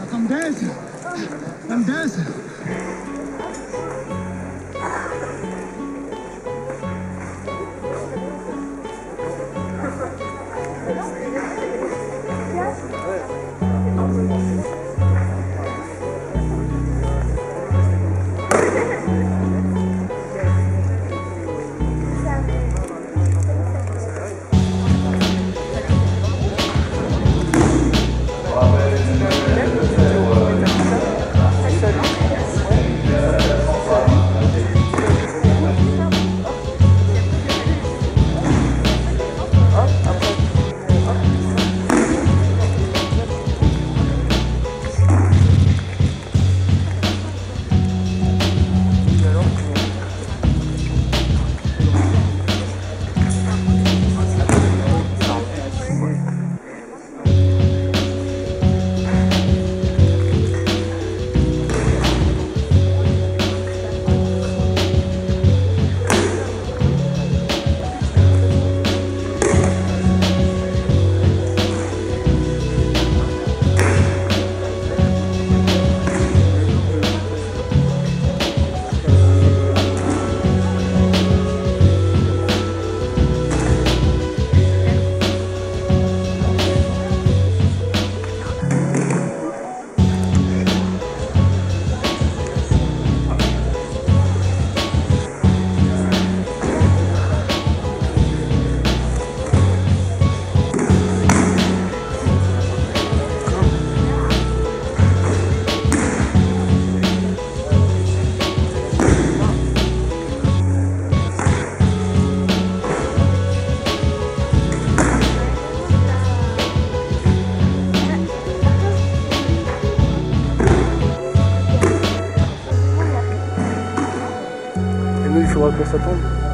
I'm dancing. I'm dancing. Faudra qu'on s'attende.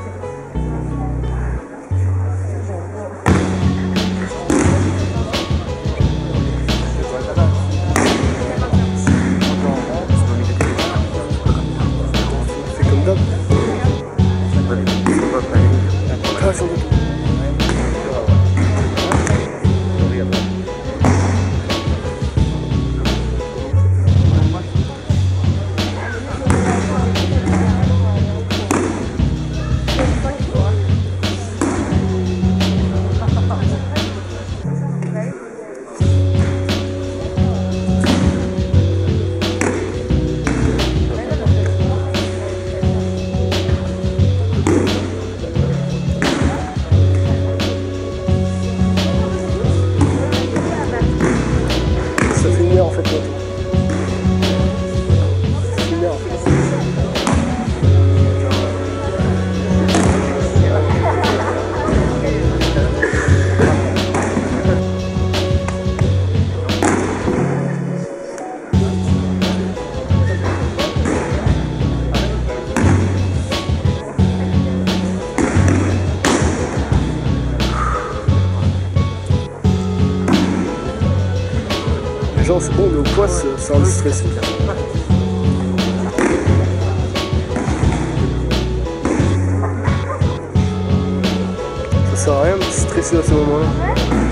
c'est bon, mais au poids, c'est c'est un stress. Ça sert à rien de stresser à ce moment-là.